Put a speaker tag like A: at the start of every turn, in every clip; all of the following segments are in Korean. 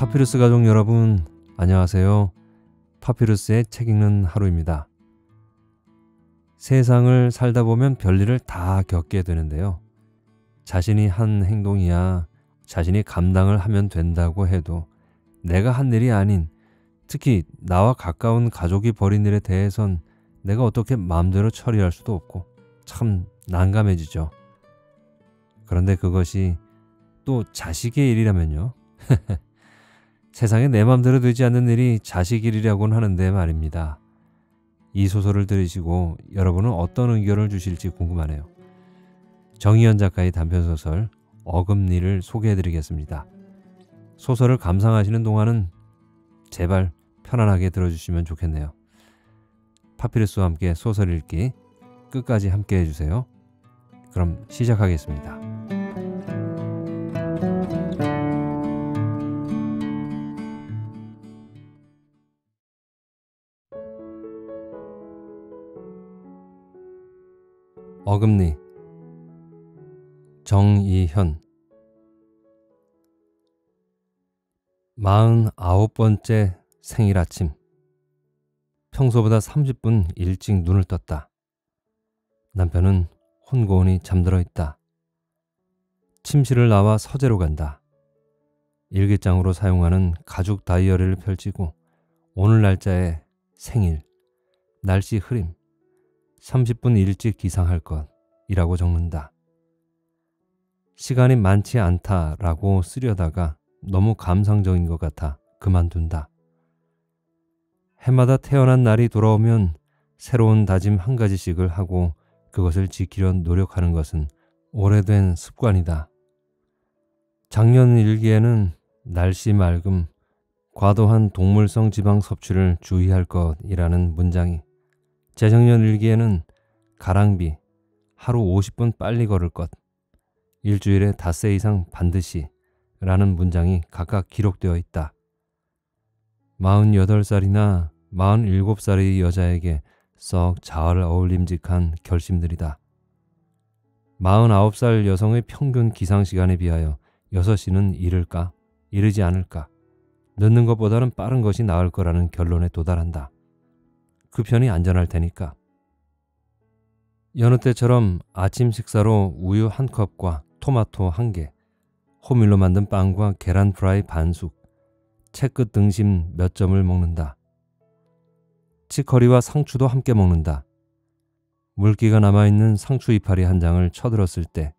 A: 파피루스 가족 여러분, 안녕하세요. 파피루스의 책 읽는 하루입니다. 세상을 살다 보면 별일을 다 겪게 되는데요. 자신이 한 행동이야 자신이 감당을 하면 된다고 해도 내가 한 일이 아닌 특히 나와 가까운 가족이 벌인 일에 대해선 내가 어떻게 마음대로 처리할 수도 없고 참 난감해지죠. 그런데 그것이 또 자식의 일이라면요. 세상에 내 맘대로 되지 않는 일이 자식 일이라고는 하는데 말입니다. 이 소설을 들으시고 여러분은 어떤 의견을 주실지 궁금하네요. 정희연 작가의 단편소설 어금니를 소개해드리겠습니다. 소설을 감상하시는 동안은 제발 편안하게 들어주시면 좋겠네요. 파피루스와 함께 소설 읽기 끝까지 함께 해주세요. 그럼 시작하겠습니다. 어금니 정이현 49번째 생일 아침 평소보다 30분 일찍 눈을 떴다. 남편은 혼고원이 잠들어 있다. 침실을 나와 서재로 간다. 일기장으로 사용하는 가죽 다이어리를 펼치고 오늘 날짜에 생일, 날씨 흐림, 30분 일찍 기상할 것이라고 적는다. 시간이 많지 않다라고 쓰려다가 너무 감상적인 것 같아 그만둔다. 해마다 태어난 날이 돌아오면 새로운 다짐 한 가지씩을 하고 그것을 지키려 노력하는 것은 오래된 습관이다. 작년 일기에는 날씨 맑음, 과도한 동물성 지방 섭취를 주의할 것이라는 문장이 재작년 일기에는 가랑비, 하루 50분 빨리 걸을 것, 일주일에 닷새 이상 반드시 라는 문장이 각각 기록되어 있다. 48살이나 47살의 여자에게 썩 잘 어울림직한 결심들이다. 49살 여성의 평균 기상시간에 비하여 6시는 이를까? 이르지 않을까? 늦는 것보다는 빠른 것이 나을 거라는 결론에 도달한다. 그 편이 안전할 테니까. 여느 때처럼 아침 식사로 우유 한 컵과 토마토 한 개, 호밀로 만든 빵과 계란 프라이 반숙, 채끝 등심 몇 점을 먹는다. 치커리와 상추도 함께 먹는다. 물기가 남아있는 상추 이파리 한 장을 쳐들었을 때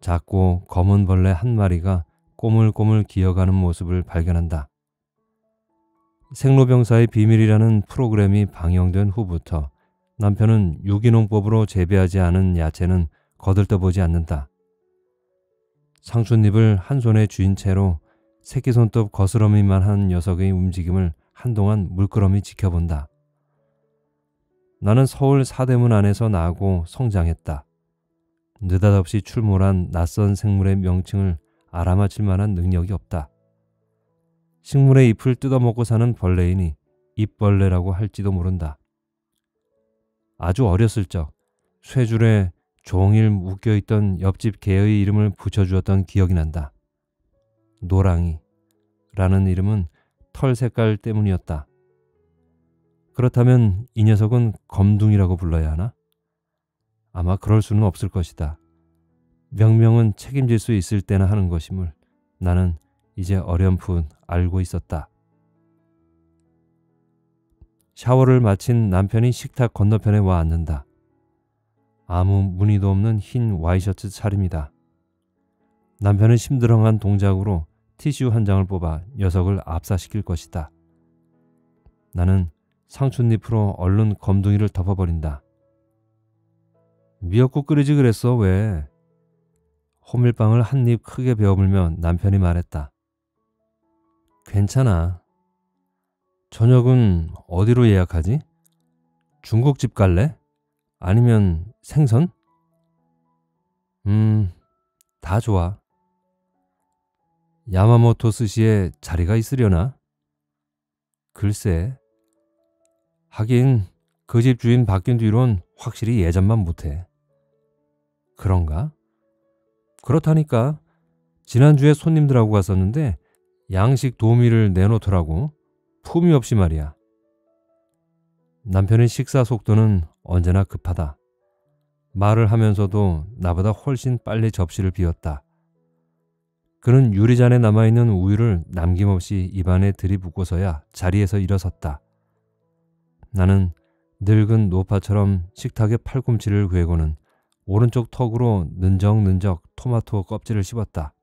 A: 작고 검은 벌레 한 마리가 꼬물꼬물 기어가는 모습을 발견한다. 생로병사의 비밀이라는 프로그램이 방영된 후부터 남편은 유기농법으로 재배하지 않은 야채는 거들떠보지 않는다. 상추잎을 한 손에 쥔 채로 새끼손톱 거스러미만 한 녀석의 움직임을 한동안 물끄러미 지켜본다. 나는 서울 사대문 안에서 나고 성장했다. 느닷없이 출몰한 낯선 생물의 명칭을 알아맞힐 만한 능력이 없다. 식물의 잎을 뜯어먹고 사는 벌레이니 잎벌레라고 할지도 모른다. 아주 어렸을 적 쇠줄에 종일 묶여있던 옆집 개의 이름을 붙여주었던 기억이 난다. 노랑이라는 이름은 털 색깔 때문이었다. 그렇다면 이 녀석은 검둥이라고 불러야 하나? 아마 그럴 수는 없을 것이다. 명명은 책임질 수 있을 때나 하는 것임을 나는 이제 어렴풋 알고 있었다. 샤워를 마친 남편이 식탁 건너편에 와 앉는다. 아무 무늬도 없는 흰 와이셔츠 차림이다. 남편은 심드렁한 동작으로 티슈 한 장을 뽑아 녀석을 압사시킬 것이다. 나는 상추잎으로 얼른 검둥이를 덮어버린다. 미역국 끓이지 그랬어 왜? 호밀빵을 한 입 크게 베어물며 남편이 말했다. 괜찮아. 저녁은 어디로 예약하지? 중국집 갈래? 아니면 생선? 음, 다 좋아. 야마모토 스시에 자리가 있으려나? 글쎄. 하긴 그 집 주인 바뀐 뒤론 확실히 예전만 못해. 그런가? 그렇다니까. 지난주에 손님들하고 갔었는데 양식 도미를 내놓더라고. 품이 없이 말이야. 남편의 식사 속도는 언제나 급하다. 말을 하면서도 나보다 훨씬 빨리 접시를 비웠다. 그는 유리잔에 남아있는 우유를 남김없이 입안에 들이붓고서야 자리에서 일어섰다. 나는 늙은 노파처럼 식탁에 팔꿈치를 괴고는 오른쪽 턱으로 는적는적 토마토 껍질을 씹었다.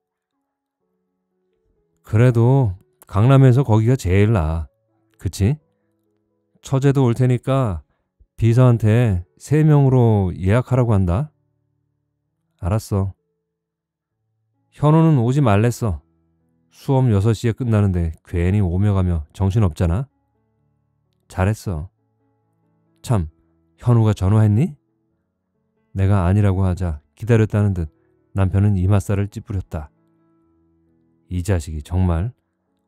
A: 그래도 강남에서 거기가 제일 나아. 그치? 처제도 올 테니까 비서한테 세 명으로 예약하라고 한다. 알았어. 현우는 오지 말랬어. 수업 6시에 끝나는데 괜히 오며 가며 정신없잖아. 잘했어. 참, 현우가 전화했니? 내가 아니라고 하자 기다렸다는 듯 남편은 이맛살을 찌푸렸다. 이 자식이 정말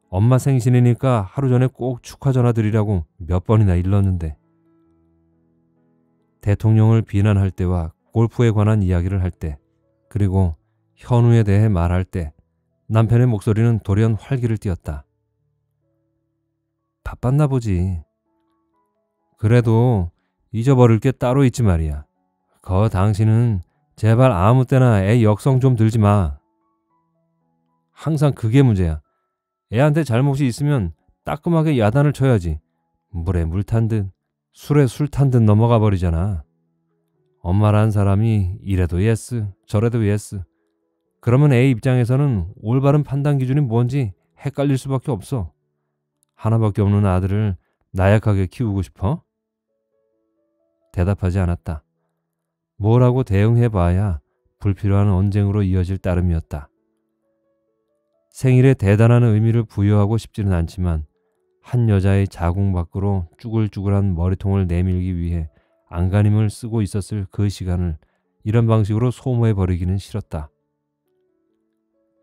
A: 엄마 생신이니까 하루 전에 꼭 축하 전화 드리라고 몇 번이나 일렀는데 대통령을 비난할 때와 골프에 관한 이야기를 할 때 그리고 현우에 대해 말할 때 남편의 목소리는 돌연 활기를 띠었다. 바빴나 보지. 그래도 잊어버릴 게 따로 있지 말이야. 거 당신은 제발 아무 때나 애 역성 좀 들지 마. 항상 그게 문제야. 애한테 잘못이 있으면 따끔하게 야단을 쳐야지. 물에 물 탄 듯, 술에 술 탄 듯 넘어가 버리잖아. 엄마란 사람이 이래도 yes, 저래도 yes. 그러면 애 입장에서는 올바른 판단 기준이 뭔지 헷갈릴 수밖에 없어. 하나밖에 없는 아들을 나약하게 키우고 싶어? 대답하지 않았다. 뭐라고 대응해 봐야 불필요한 언쟁으로 이어질 따름이었다. 생일에 대단한 의미를 부여하고 싶지는 않지만 한 여자의 자궁 밖으로 쭈글쭈글한 머리통을 내밀기 위해 안간힘을 쓰고 있었을 그 시간을 이런 방식으로 소모해 버리기는 싫었다.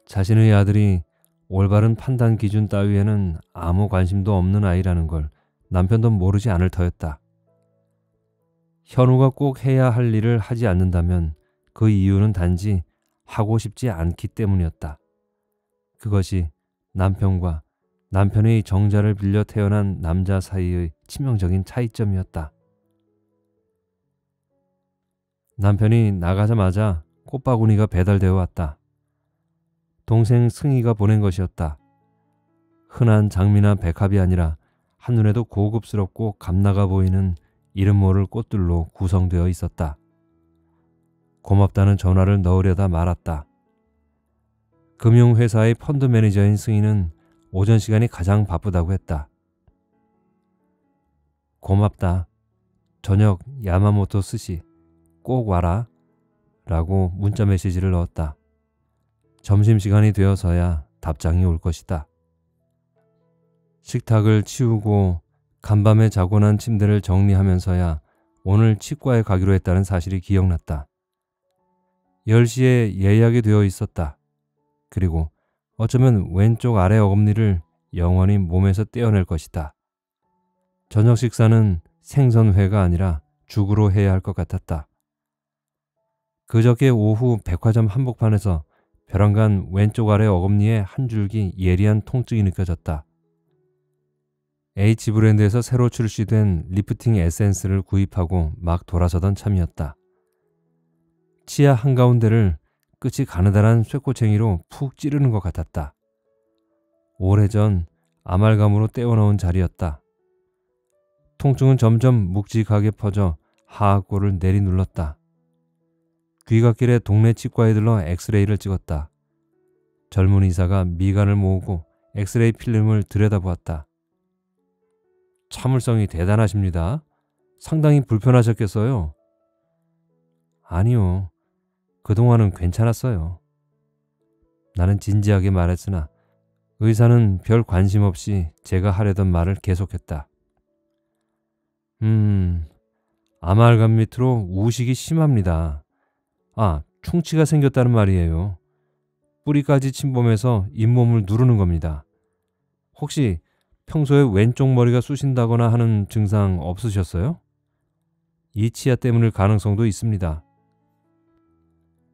A: 자신의 아들이 올바른 판단 기준 따위에는 아무 관심도 없는 아이라는 걸 남편도 모르지 않을 터였다. 현우가 꼭 해야 할 일을 하지 않는다면 그 이유는 단지 하고 싶지 않기 때문이었다. 그것이 남편과 남편의 정자를 빌려 태어난 남자 사이의 치명적인 차이점이었다. 남편이 나가자마자 꽃바구니가 배달되어 왔다. 동생 승희가 보낸 것이었다. 흔한 장미나 백합이 아니라 한눈에도 고급스럽고 감나가 보이는 이름 모를 꽃들로 구성되어 있었다. 고맙다는 전화를 넣으려다 말았다. 금융회사의 펀드 매니저인 승희는 오전 시간이 가장 바쁘다고 했다. 고맙다. 저녁 야마모토 스시 꼭 와라. 라고 문자 메시지를 넣었다. 점심시간이 되어서야 답장이 올 것이다. 식탁을 치우고 간밤에 자고 난 침대를 정리하면서야 오늘 치과에 가기로 했다는 사실이 기억났다. 10시에 예약이 되어 있었다. 그리고 어쩌면 왼쪽 아래 어금니를 영원히 몸에서 떼어낼 것이다. 저녁 식사는 생선회가 아니라 죽으로 해야 할 것 같았다. 그저께 오후 백화점 한복판에서 별안간 왼쪽 아래 어금니에 한 줄기 예리한 통증이 느껴졌다. H 브랜드에서 새로 출시된 리프팅 에센스를 구입하고 막 돌아서던 참이었다. 치아 한가운데를 끝이 가느다란 쇠꼬챙이로 푹 찌르는 것 같았다. 오래전 아말감으로 떼어놓은 자리였다. 통증은 점점 묵직하게 퍼져 하악골을 내리눌렀다. 귀갓길에 동네 치과에 들러 엑스레이를 찍었다. 젊은 의사가 미간을 모으고 엑스레이 필름을 들여다보았다. 참을성이 대단하십니다. 상당히 불편하셨겠어요. 아니요. 그동안은 괜찮았어요. 나는 진지하게 말했으나 의사는 별 관심 없이 제가 하려던 말을 계속했다. 음, 아말감 밑으로 우식이 심합니다. 아, 충치가 생겼다는 말이에요. 뿌리까지 침범해서 잇몸을 누르는 겁니다. 혹시 평소에 왼쪽 머리가 쑤신다거나 하는 증상 없으셨어요? 이 치아 때문일 가능성도 있습니다.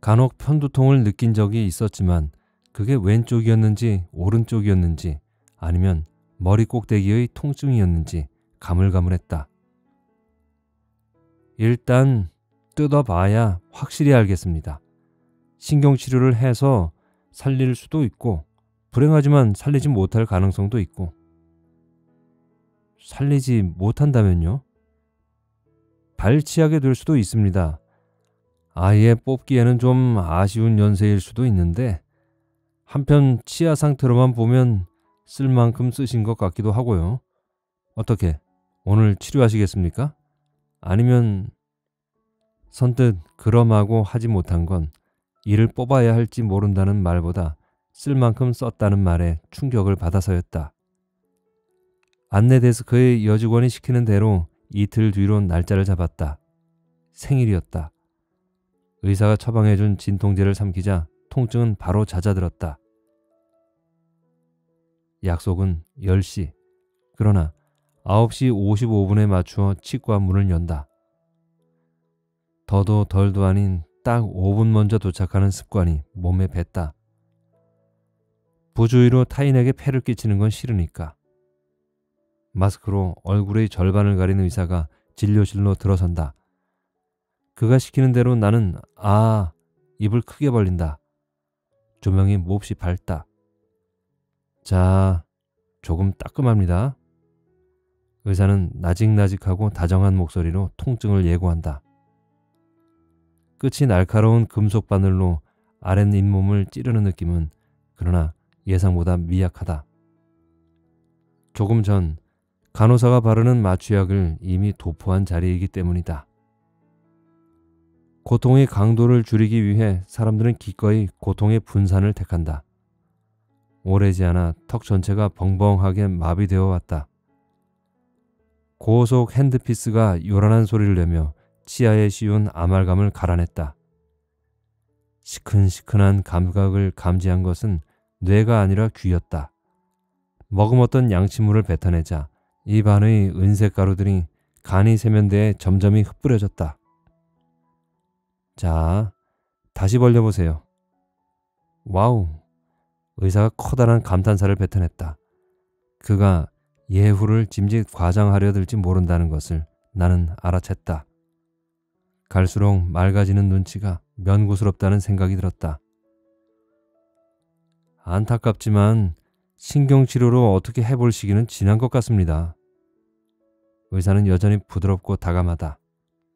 A: 간혹 편두통을 느낀 적이 있었지만 그게 왼쪽이었는지 오른쪽이었는지 아니면 머리 꼭대기의 통증이었는지 가물가물했다. 일단 뜯어봐야 확실히 알겠습니다. 신경치료를 해서 살릴 수도 있고 불행하지만 살리지 못할 가능성도 있고 살리지 못한다면요? 발치하게 될 수도 있습니다. 아예 뽑기에는 좀 아쉬운 연세일 수도 있는데 한편 치아 상태로만 보면 쓸 만큼 쓰신 것 같기도 하고요. 어떻게 오늘 치료하시겠습니까? 아니면 선뜻 그럼하고 하지 못한 건 이를 뽑아야 할지 모른다는 말보다 쓸 만큼 썼다는 말에 충격을 받아서였다. 안내 데스크의 여직원이 시키는 대로 이틀 뒤로 날짜를 잡았다. 생일이었다. 의사가 처방해준 진통제를 삼키자 통증은 바로 잦아들었다. 약속은 10시. 그러나 9시 55분에 맞추어 치과 문을 연다. 더도 덜도 아닌 딱 5분 먼저 도착하는 습관이 몸에 뱄다. 부주의로 타인에게 폐를 끼치는 건 싫으니까. 마스크로 얼굴의 절반을 가린 의사가 진료실로 들어선다. 그가 시키는 대로 나는 아 입을 크게 벌린다. 조명이 몹시 밝다. 자, 조금 따끔합니다. 의사는 나직나직하고 다정한 목소리로 통증을 예고한다. 끝이 날카로운 금속 바늘로 아랫 잇몸을 찌르는 느낌은 그러나 예상보다 미약하다. 조금 전 간호사가 바르는 마취약을 이미 도포한 자리이기 때문이다. 고통의 강도를 줄이기 위해 사람들은 기꺼이 고통의 분산을 택한다. 오래지 않아 턱 전체가 벙벙하게 마비되어 왔다. 고속 핸드피스가 요란한 소리를 내며 치아에 씌운 아말감을 갈아냈다. 시큰시큰한 감각을 감지한 것은 뇌가 아니라 귀였다. 머금었던 양치물을 뱉어내자 입안의 은색 가루들이 간이 세면대에 점점이 흩뿌려졌다. 자, 다시 벌려보세요. wow, 의사가 커다란 감탄사를 뱉어냈다. 그가 예후를 짐짓 과장하려 들지 모른다는 것을 나는 알아챘다. 갈수록 맑아지는 눈치가 면구스럽다는 생각이 들었다. 안타깝지만 신경치료로 어떻게 해볼 시기는 지난 것 같습니다. 의사는 여전히 부드럽고 다감하다.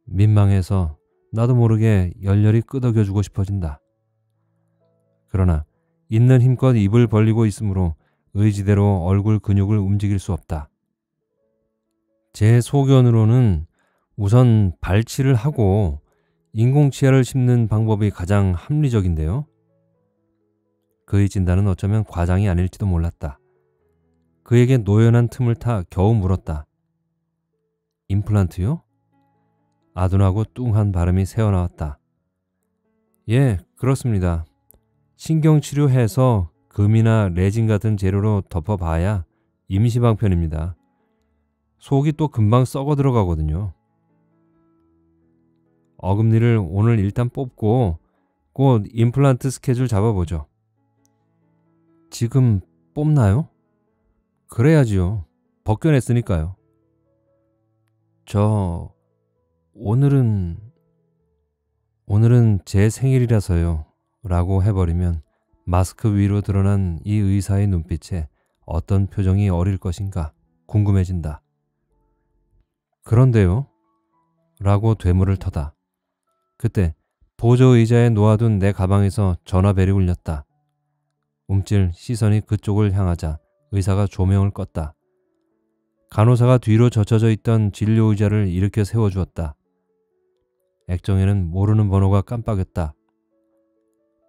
A: 민망해서 나도 모르게 열렬히 끄덕여주고 싶어진다. 그러나 있는 힘껏 입을 벌리고 있으므로 의지대로 얼굴 근육을 움직일 수 없다. 제 소견으로는 우선 발치를 하고 인공치아를 심는 방법이 가장 합리적인데요. 그의 진단은 어쩌면 과장이 아닐지도 몰랐다. 그에게 노연한 틈을 타 겨우 물었다. 임플란트요? 아둔하고 뚱한 발음이 새어나왔다. 예, 그렇습니다. 신경치료해서 금이나 레진 같은 재료로 덮어봐야 임시방편입니다. 속이 또 금방 썩어 들어가거든요. 어금니를 오늘 일단 뽑고 곧 임플란트 스케줄 잡아보죠. 지금 뽑나요? 그래야지요. 벗겨냈으니까요. 저 오늘은 오늘은 제 생일이라서요. 라고 해버리면 마스크 위로 드러난 이 의사의 눈빛에 어떤 표정이 어릴 것인가 궁금해진다. 그런데요? 라고 되물을 터다. 그때 보조 의자에 놓아둔 내 가방에서 전화벨이 울렸다. 움찔 시선이 그쪽을 향하자 의사가 조명을 껐다. 간호사가 뒤로 젖혀져 있던 진료 의자를 일으켜 세워주었다. 액정에는 모르는 번호가 깜빡였다.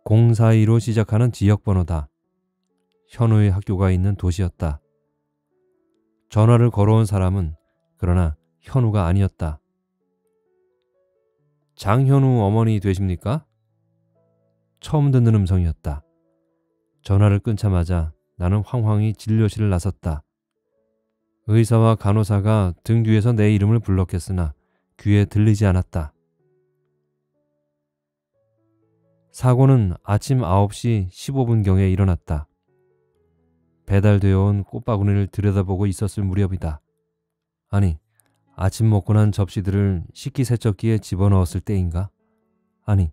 A: 042로 시작하는 지역 번호다. 현우의 학교가 있는 도시였다. 전화를 걸어온 사람은 그러나 현우가 아니었다. 장현우 어머니 되십니까? 처음 듣는 음성이었다. 전화를 끊자마자 나는 황황히 진료실을 나섰다. 의사와 간호사가 등 뒤에서 내 이름을 불렀겠으나 귀에 들리지 않았다. 사고는 아침 9시 15분경에 일어났다. 배달되어 온 꽃바구니를 들여다보고 있었을 무렵이다. 아니, 아침 먹고 난 접시들을 식기세척기에 집어넣었을 때인가? 아니,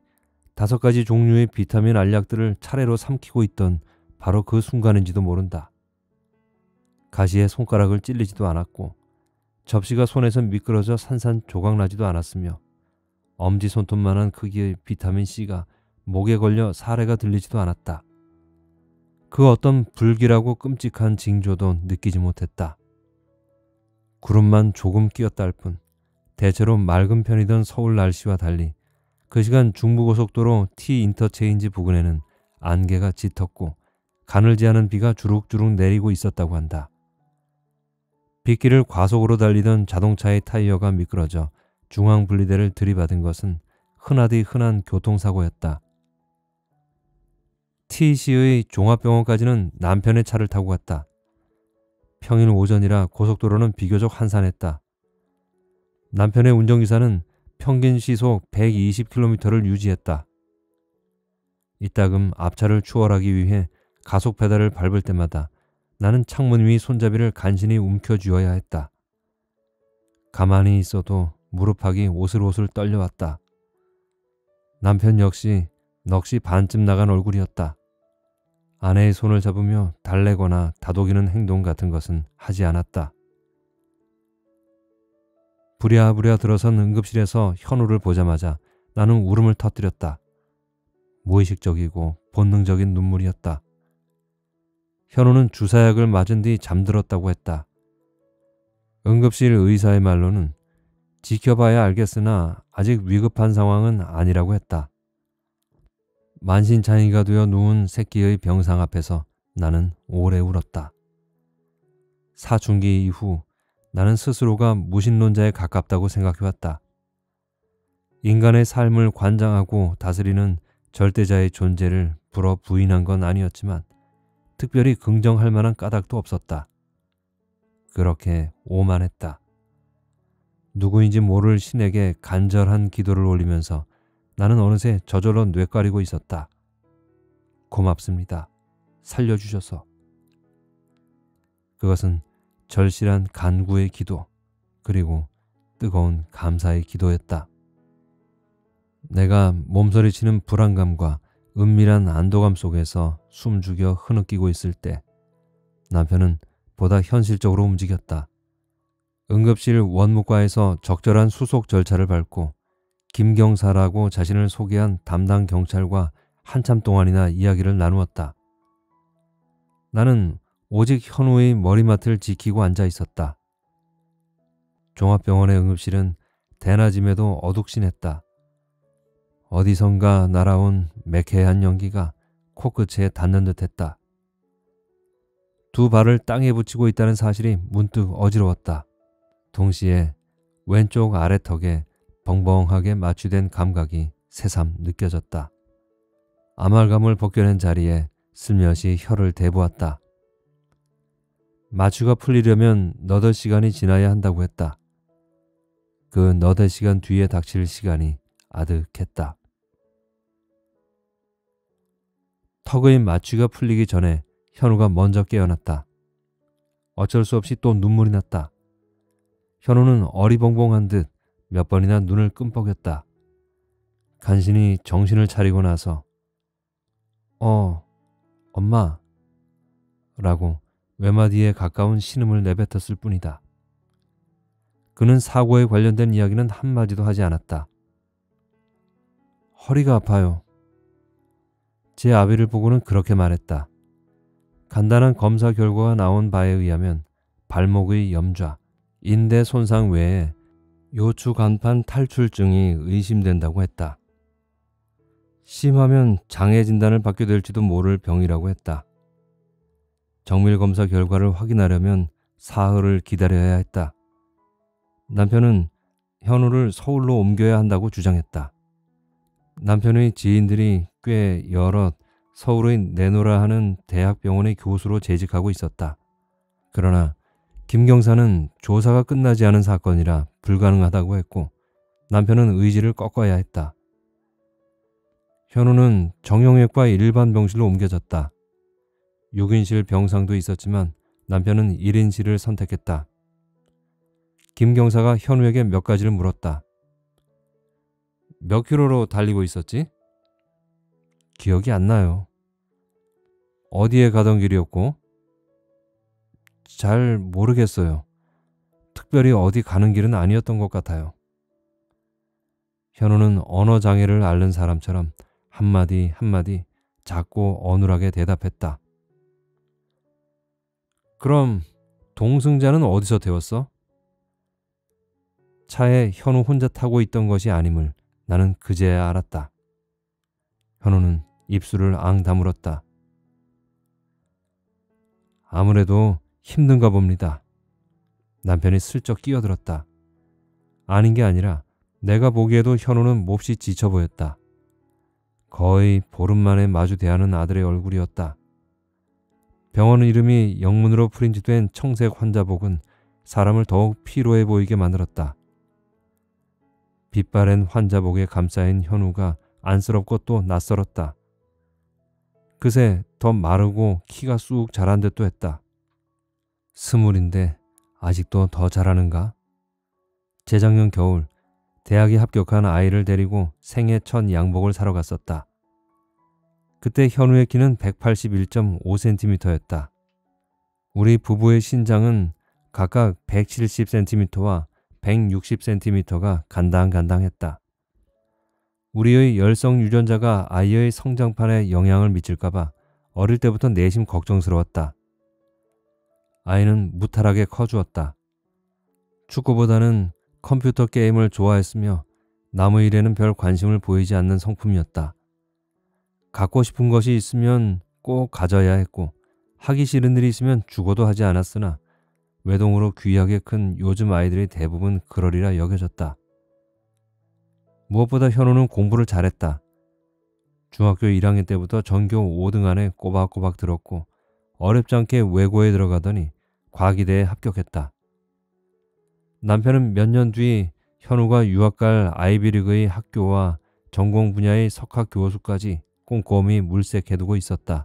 A: 다섯 가지 종류의 비타민 알약들을 차례로 삼키고 있던 바로 그 순간인지도 모른다. 가시에 손가락을 찔리지도 않았고 접시가 손에서 미끄러져 산산 조각나지도 않았으며 엄지 손톱만한 크기의 비타민 C가 목에 걸려 사례가 들리지도 않았다. 그 어떤 불길하고 끔찍한 징조도 느끼지 못했다. 구름만 조금 끼었다 할 뿐 대체로 맑은 편이던 서울 날씨와 달리 그 시간 중부고속도로 T 인터체인지 부근에는 안개가 짙었고 가늘지 않은 비가 주룩주룩 내리고 있었다고 한다. 빗길을 과속으로 달리던 자동차의 타이어가 미끄러져 중앙 분리대를 들이받은 것은 흔하디 흔한 교통사고였다. T시의 종합병원까지는 남편의 차를 타고 갔다. 평일 오전이라 고속도로는 비교적 한산했다. 남편의 운전기사는 평균 시속 120km를 유지했다. 이따금 앞차를 추월하기 위해 가속 페달을 밟을 때마다 나는 창문 위 손잡이를 간신히 움켜쥐어야 했다. 가만히 있어도 무릎팍이 오슬오슬 떨려왔다. 남편 역시 넋이 반쯤 나간 얼굴이었다. 아내의 손을 잡으며 달래거나 다독이는 행동 같은 것은 하지 않았다. 부랴부랴 들어선 응급실에서 현우를 보자마자 나는 울음을 터뜨렸다. 무의식적이고 본능적인 눈물이었다. 현우는 주사약을 맞은 뒤 잠들었다고 했다. 응급실 의사의 말로는 지켜봐야 알겠으나 아직 위급한 상황은 아니라고 했다. 만신창이가 되어 누운 새끼의 병상 앞에서 나는 오래 울었다. 사춘기 이후 나는 스스로가 무신론자에 가깝다고 생각해왔다. 인간의 삶을 관장하고 다스리는 절대자의 존재를 불어 부인한 건 아니었지만 특별히 긍정할 만한 까닭도 없었다. 그렇게 오만했다. 누구인지 모를 신에게 간절한 기도를 올리면서 나는 어느새 저절로 뇌까리고 있었다. 고맙습니다. 살려주셔서. 그것은 절실한 간구의 기도, 그리고 뜨거운 감사의 기도였다. 내가 몸서리치는 불안감과 은밀한 안도감 속에서 숨죽여 흐느끼고 있을 때 남편은 보다 현실적으로 움직였다. 응급실 원무과에서 적절한 수속 절차를 밟고 김경사라고 자신을 소개한 담당 경찰과 한참 동안이나 이야기를 나누었다. 나는 오직 현우의 머리맡을 지키고 앉아 있었다. 종합병원의 응급실은 대낮임에도 어둑신했다. 어디선가 날아온 매캐한 연기가 코끝에 닿는 듯했다. 두 발을 땅에 붙이고 있다는 사실이 문득 어지러웠다. 동시에 왼쪽 아래턱에 벙벙하게 마취된 감각이 새삼 느껴졌다. 아말감을 벗겨낸 자리에 슬며시 혀를 대보았다. 마취가 풀리려면 너댓 시간이 지나야 한다고 했다. 그 너댓 시간 뒤에 닥칠 시간이 아득했다. 턱의 마취가 풀리기 전에 현우가 먼저 깨어났다. 어쩔 수 없이 또 눈물이 났다. 현우는 어리벙벙한 듯 몇 번이나 눈을 끔뻑였다. 간신히 정신을 차리고 나서 어, 엄마 라고 외마디에 가까운 신음을 내뱉었을 뿐이다. 그는 사고에 관련된 이야기는 한마디도 하지 않았다. 허리가 아파요. 제 아비를 보고는 그렇게 말했다. 간단한 검사 결과가 나온 바에 의하면 발목의 염좌, 인대 손상 외에 요추 간판 탈출증이 의심된다고 했다. 심하면 장애 진단을 받게 될지도 모를 병이라고 했다. 정밀 검사 결과를 확인하려면 사흘을 기다려야 했다. 남편은 현우를 서울로 옮겨야 한다고 주장했다. 남편의 지인들이 꽤 여러 서울의 내노라 하는 대학병원의 교수로 재직하고 있었다. 그러나 김경사는 조사가 끝나지 않은 사건이라 불가능하다고 했고 남편은 의지를 꺾어야 했다. 현우는 정형외과 일반 병실로 옮겨졌다. 6인실 병상도 있었지만 남편은 1인실을 선택했다. 김 경사가 현우에게 몇 가지를 물었다. 몇 킬로로 달리고 있었지? 기억이 안 나요. 어디에 가던 길이었고? 잘 모르겠어요. 특별히 어디 가는 길은 아니었던 것 같아요. 현우는 언어 장애를 앓는 사람처럼 한마디 한마디 작고 어눌하게 대답했다. 그럼 동승자는 어디서 태웠어? 차에 현우 혼자 타고 있던 것이 아님을 나는 그제야 알았다. 현우는 입술을 앙 다물었다. 아무래도 힘든가 봅니다. 남편이 슬쩍 끼어들었다. 아닌 게 아니라 내가 보기에도 현우는 몹시 지쳐 보였다. 거의 보름 만에 마주 대하는 아들의 얼굴이었다. 병원 이름이 영문으로 프린트된 청색 환자복은 사람을 더욱 피로해 보이게 만들었다. 빛바랜 환자복에 감싸인 현우가 안쓰럽고 또 낯설었다. 그새 더 마르고 키가 쑥 자란 듯도 했다. 스물인데 아직도 더 자라는가? 재작년 겨울 대학에 합격한 아이를 데리고 생애 첫 양복을 사러 갔었다. 그때 현우의 키는 181.5cm였다. 우리 부부의 신장은 각각 170cm와 160cm가 간당간당했다. 우리의 열성 유전자가 아이의 성장판에 영향을 미칠까봐 어릴 때부터 내심 걱정스러웠다. 아이는 무탈하게 커주었다. 축구보다는 컴퓨터 게임을 좋아했으며 나무 일에는 별 관심을 보이지 않는 성품이었다. 갖고 싶은 것이 있으면 꼭 가져야 했고 하기 싫은 일이 있으면 죽어도 하지 않았으나 외동으로 귀하게 큰 요즘 아이들이 대부분 그러리라 여겨졌다. 무엇보다 현우는 공부를 잘했다. 중학교 1학년 때부터 전교 5등 안에 꼬박꼬박 들었고 어렵지 않게 외고에 들어가더니 과기대에 합격했다. 남편은 몇 년 뒤 현우가 유학 갈 아이비리그의 학교와 전공 분야의 석학 교수까지 꼼꼼히 물색해두고 있었다.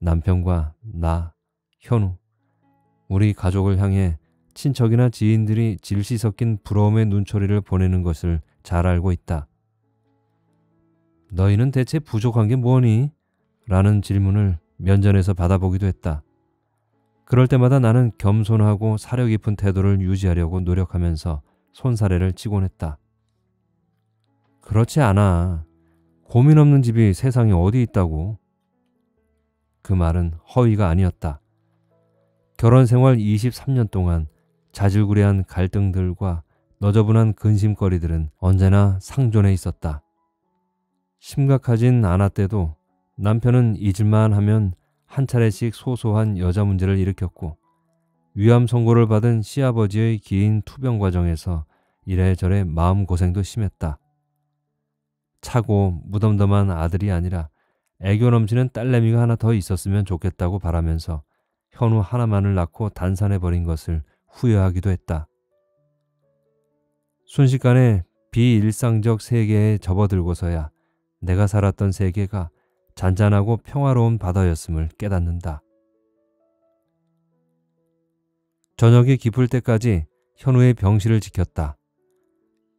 A: 남편과 나, 현우, 우리 가족을 향해 친척이나 지인들이 질시 섞인 부러움의 눈초리를 보내는 것을 잘 알고 있다. 너희는 대체 부족한 게 뭐니? 라는 질문을 면전에서 받아보기도 했다. 그럴 때마다 나는 겸손하고 사려 깊은 태도를 유지하려고 노력하면서 손사래를 치곤 했다. 그렇지 않아. 고민 없는 집이 세상에 어디 있다고. 그 말은 허위가 아니었다. 결혼 생활 23년 동안 자질구레한 갈등들과 너저분한 근심거리들은 언제나 상존해 있었다. 심각하진 않았대도 남편은 잊을만 하면 한 차례씩 소소한 여자 문제를 일으켰고 위암 선고를 받은 시아버지의 긴 투병 과정에서 이래저래 마음고생도 심했다. 차고 무덤덤한 아들이 아니라 애교 넘치는 딸내미가 하나 더 있었으면 좋겠다고 바라면서 현우 하나만을 낳고 단산해 버린 것을 후회하기도 했다. 순식간에 비일상적 세계에 접어들고서야 내가 살았던 세계가 잔잔하고 평화로운 바다였음을 깨닫는다. 저녁이 깊을 때까지 현우의 병실을 지켰다.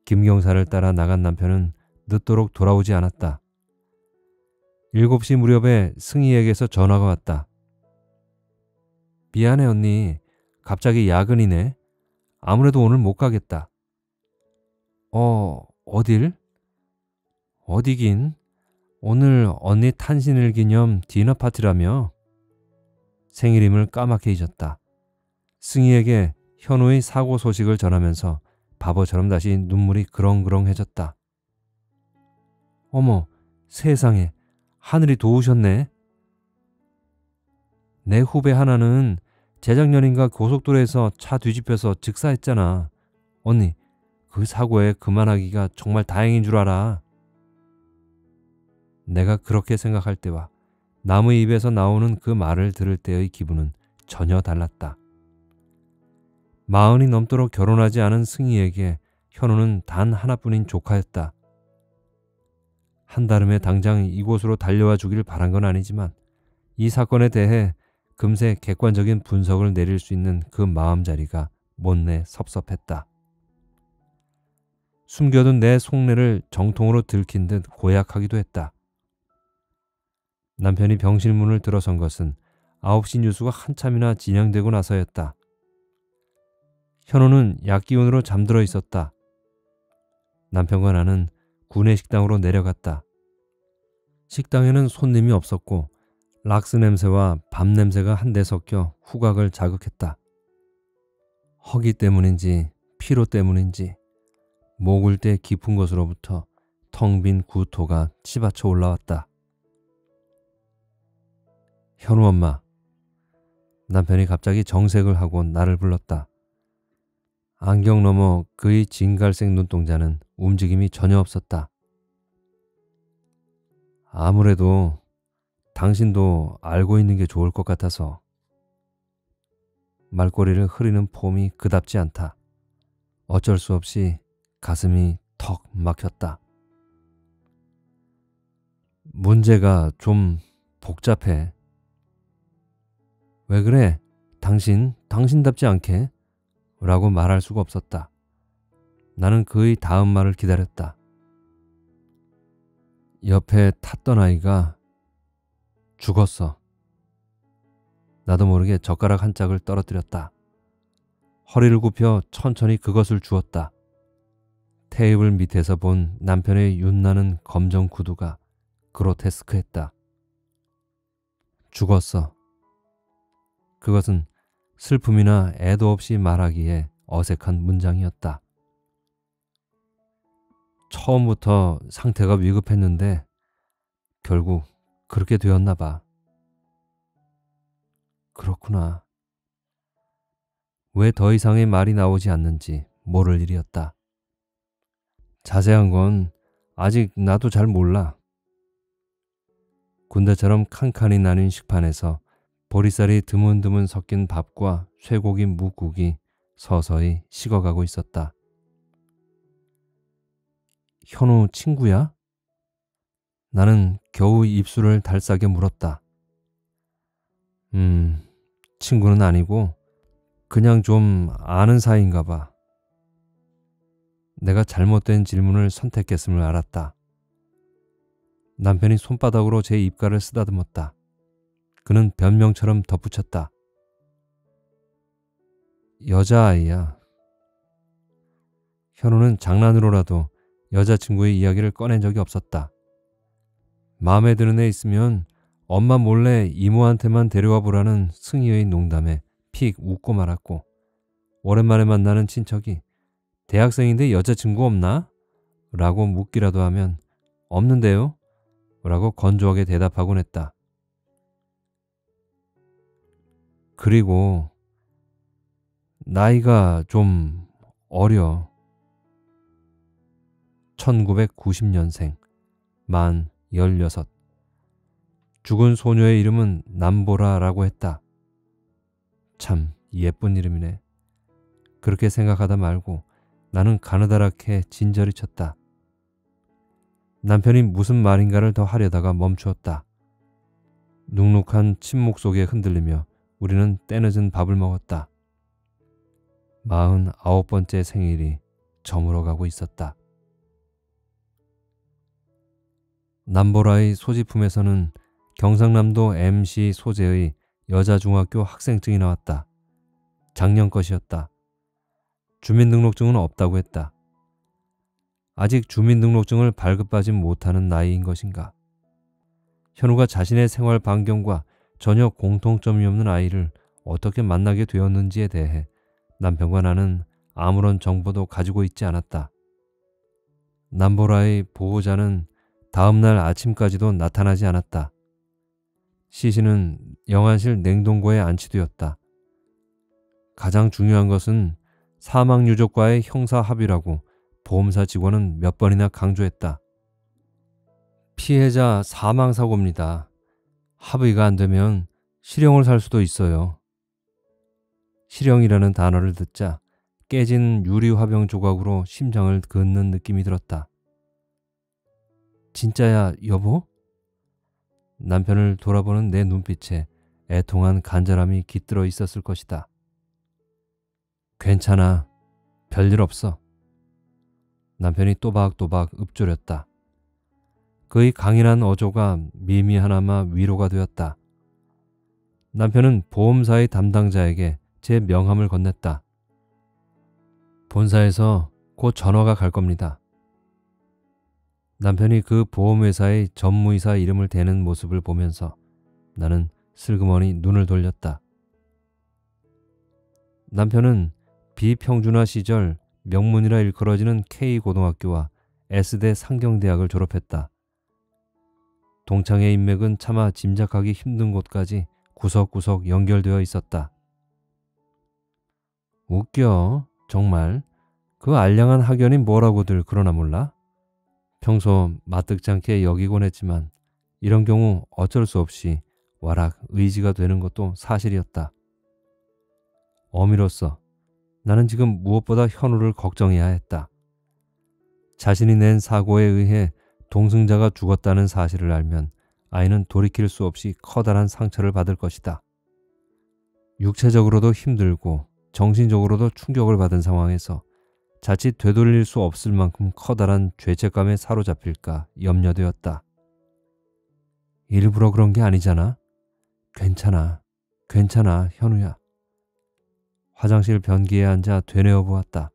A: 김경사를 따라 나간 남편은 늦도록 돌아오지 않았다. 7시 무렵에 승희에게서 전화가 왔다. 미안해 언니. 갑자기 야근이네. 아무래도 오늘 못 가겠다. 어, 어딜? 어디긴? 오늘 언니 탄신일 기념 디너 파티라며? 생일임을 까맣게 잊었다. 승희에게 현우의 사고 소식을 전하면서 바보처럼 다시 눈물이 그렁그렁해졌다. 어머, 세상에, 하늘이 도우셨네. 내 후배 하나는 재작년인가 고속도로에서 차 뒤집혀서 즉사했잖아. 언니, 그 사고에 그만하기가 정말 다행인 줄 알아. 내가 그렇게 생각할 때와 남의 입에서 나오는 그 말을 들을 때의 기분은 전혀 달랐다. 마흔이 넘도록 결혼하지 않은 승희에게 현우는 단 하나뿐인 조카였다. 한달음에 당장 이곳으로 달려와 주길 바란 건 아니지만 이 사건에 대해 금세 객관적인 분석을 내릴 수 있는 그 마음자리가 못내 섭섭했다. 숨겨둔 내 속내를 정통으로 들킨 듯 고약하기도 했다. 남편이 병실문을 들어선 것은 9시 뉴스가 한참이나 진행되고 나서였다. 현우는 약기운으로 잠들어 있었다. 남편과 나는 구내 식당으로 내려갔다. 식당에는 손님이 없었고 락스 냄새와 밥 냄새가 한데 섞여 후각을 자극했다. 허기 때문인지 피로 때문인지 목을 때 깊은 곳으로부터 텅 빈 구토가 치받쳐 올라왔다. 현우 엄마. 남편이 갑자기 정색을 하고 나를 불렀다. 안경 너머 그의 진갈색 눈동자는 움직임이 전혀 없었다. 아무래도 당신도 알고 있는 게 좋을 것 같아서 말꼬리를 흐리는 폼이 그답지 않다. 어쩔 수 없이 가슴이 턱 막혔다. 문제가 좀 복잡해. 왜 그래? 당신, 당신답지 않게? 라고 말할 수가 없었다. 나는 그의 다음 말을 기다렸다. 옆에 탔던 아이가 죽었어. 나도 모르게 젓가락 한 짝을 떨어뜨렸다. 허리를 굽혀 천천히 그것을 주었다. 테이블 밑에서 본 남편의 윤나는 검정 구두가 그로테스크했다. 죽었어. 그것은 슬픔이나 애도 없이 말하기에 어색한 문장이었다. 처음부터 상태가 위급했는데 결국 그렇게 되었나 봐. 그렇구나. 왜 더 이상의 말이 나오지 않는지 모를 일이었다. 자세한 건 아직 나도 잘 몰라. 군대처럼 칸칸이 나뉜 식판에서 보리쌀이 드문드문 섞인 밥과 쇠고기 묵국이 서서히 식어가고 있었다. 현우 친구야? 나는 겨우 입술을 달싸게 물었다. 음, 친구는 아니고 그냥 좀 아는 사이인가 봐. 내가 잘못된 질문을 선택했음을 알았다. 남편이 손바닥으로 제 입가를 쓰다듬었다. 그는 변명처럼 덧붙였다. 여자아이야. 현우는 장난으로라도 여자친구의 이야기를 꺼낸 적이 없었다. 마음에 드는 애 있으면 엄마 몰래 이모한테만 데려와 보라는 승희의 농담에 픽 웃고 말았고 오랜만에 만나는 친척이 대학생인데 여자친구 없나? 라고 묻기라도 하면 없는데요? 라고 건조하게 대답하곤 했다. 그리고 나이가 좀 어려. 1990년생, 만 16. 죽은 소녀의 이름은 남보라라고 했다. 참 예쁜 이름이네. 그렇게 생각하다 말고 나는 가느다랗게 진저리 쳤다. 남편이 무슨 말인가를 더 하려다가 멈추었다. 눅눅한 침묵 속에 흔들리며 우리는 때늦은 밥을 먹었다. 마흔 아홉 번째 생일이 저물어가고 있었다. 남보라의 소지품에서는 경상남도 MC 소재의 여자중학교 학생증이 나왔다. 작년 것이었다. 주민등록증은 없다고 했다. 아직 주민등록증을 발급받지 못하는 나이인 것인가? 현우가 자신의 생활 반경과 전혀 공통점이 없는 아이를 어떻게 만나게 되었는지에 대해 남편과 나는 아무런 정보도 가지고 있지 않았다. 남보라의 보호자는 다음날 아침까지도 나타나지 않았다. 시신은 영안실 냉동고에 안치되었다. 가장 중요한 것은 사망 유족과의 형사 합의라고 보험사 직원은 몇 번이나 강조했다. 피해자 사망 사고입니다. 합의가 안 되면 실형을 살 수도 있어요. 실형이라는 단어를 듣자 깨진 유리 화병 조각으로 심장을 긋는 느낌이 들었다. 진짜야, 여보? 남편을 돌아보는 내 눈빛에 애통한 간절함이 깃들어 있었을 것이다. 괜찮아. 별일 없어. 남편이 또박또박 읊조렸다. 그의 강인한 어조가 미미하나마 위로가 되었다. 남편은 보험사의 담당자에게 제 명함을 건넸다. 본사에서 곧 전화가 갈 겁니다. 남편이 그 보험회사의 전무이사 이름을 대는 모습을 보면서 나는 슬그머니 눈을 돌렸다. 남편은 비평준화 시절 명문이라 일컬어지는 K고등학교와 S대 상경대학을 졸업했다. 동창의 인맥은 차마 짐작하기 힘든 곳까지 구석구석 연결되어 있었다. 웃겨, 정말. 그 알량한 학연이 뭐라고들 그러나 몰라? 평소 마뜩지 않게 여기곤 했지만 이런 경우 어쩔 수 없이 와락 의지가 되는 것도 사실이었다. 어미로서 나는 지금 무엇보다 현우를 걱정해야 했다. 자신이 낸 사고에 의해 동승자가 죽었다는 사실을 알면 아이는 돌이킬 수 없이 커다란 상처를 받을 것이다. 육체적으로도 힘들고 정신적으로도 충격을 받은 상황에서 자칫 되돌릴 수 없을 만큼 커다란 죄책감에 사로잡힐까 염려되었다. 일부러 그런 게 아니잖아. 괜찮아. 괜찮아, 현우야. 화장실 변기에 앉아 되뇌어 보았다.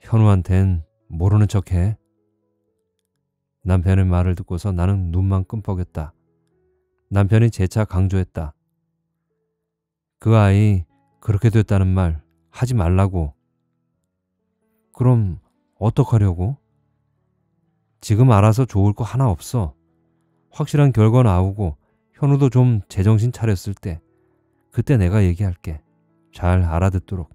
A: 현우한텐 모르는 척해. 남편의 말을 듣고서 나는 눈만 끔뻑였다. 남편이 재차 강조했다. 그 아이 그렇게 됐다는 말 하지 말라고. 그럼 어떡하려고? 지금 알아서 좋을 거 하나 없어. 확실한 결과 나오고 현우도 좀 제정신 차렸을 때 그때 내가 얘기할게. 잘 알아듣도록.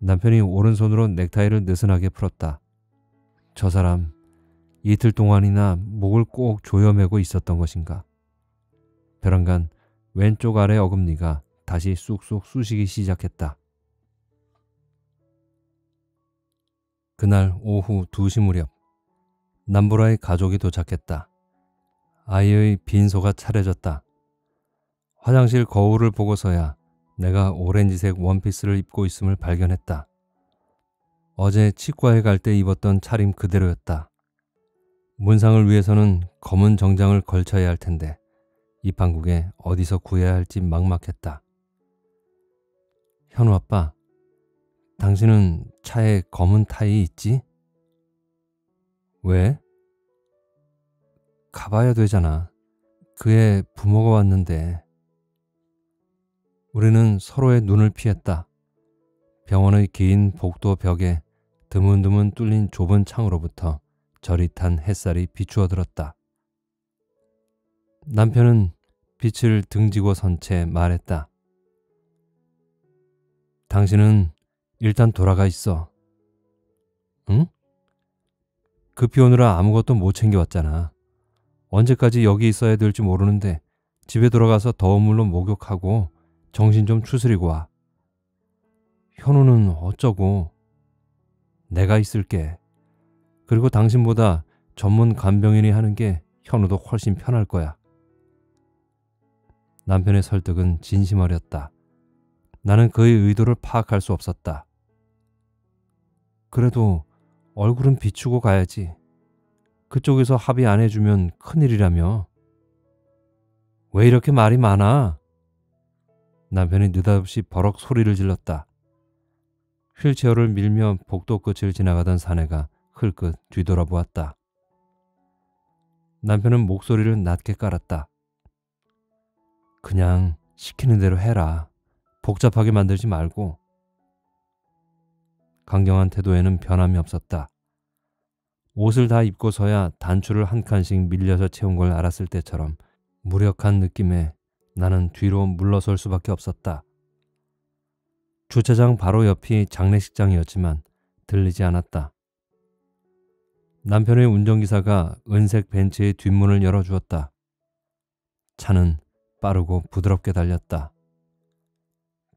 A: 남편이 오른손으로 넥타이를 느슨하게 풀었다. 저 사람 이틀 동안이나 목을 꼭 조여매고 있었던 것인가. 벼랑간 왼쪽 아래 어금니가 다시 쑥쑥 쑤시기 시작했다. 그날 오후 2시 무렵 남보라의 가족이 도착했다. 아이의 빈소가 차려졌다. 화장실 거울을 보고서야 내가 오렌지색 원피스를 입고 있음을 발견했다. 어제 치과에 갈 때 입었던 차림 그대로였다. 문상을 위해서는 검은 정장을 걸쳐야 할 텐데 이 판국에 어디서 구해야 할지 막막했다. 현우 아빠, 당신은 차에 검은 타이 있지? 왜? 가봐야 되잖아. 그의 부모가 왔는데. 우리는 서로의 눈을 피했다. 병원의 긴 복도 벽에 드문드문 뚫린 좁은 창으로부터 저릿한 햇살이 비추어 들었다. 남편은 빛을 등지고 선 채 말했다. 당신은 일단 돌아가 있어. 응? 급히 오느라 아무것도 못 챙겨왔잖아. 언제까지 여기 있어야 될지 모르는데 집에 들어가서 더운 물로 목욕하고 정신 좀 추스리고 와. 현우는 어쩌고? 내가 있을게. 그리고 당신보다 전문 간병인이 하는 게 현우도 훨씬 편할 거야. 남편의 설득은 진심 어렸다. 나는 그의 의도를 파악할 수 없었다. 그래도 얼굴은 비추고 가야지. 그쪽에서 합의 안 해주면 큰일이라며. 왜 이렇게 말이 많아? 남편이 느닷없이 버럭 소리를 질렀다. 휠체어를 밀며 복도 끝을 지나가던 사내가 흘끗 뒤돌아보았다. 남편은 목소리를 낮게 깔았다. 그냥 시키는 대로 해라. 복잡하게 만들지 말고. 강경한 태도에는 변함이 없었다. 옷을 다 입고서야 단추를 한 칸씩 밀려서 채운 걸 알았을 때처럼 무력한 느낌에 나는 뒤로 물러설 수밖에 없었다. 주차장 바로 옆이 장례식장이었지만 들리지 않았다. 남편의 운전기사가 은색 벤츠의 뒷문을 열어주었다. 차는 빠르고 부드럽게 달렸다.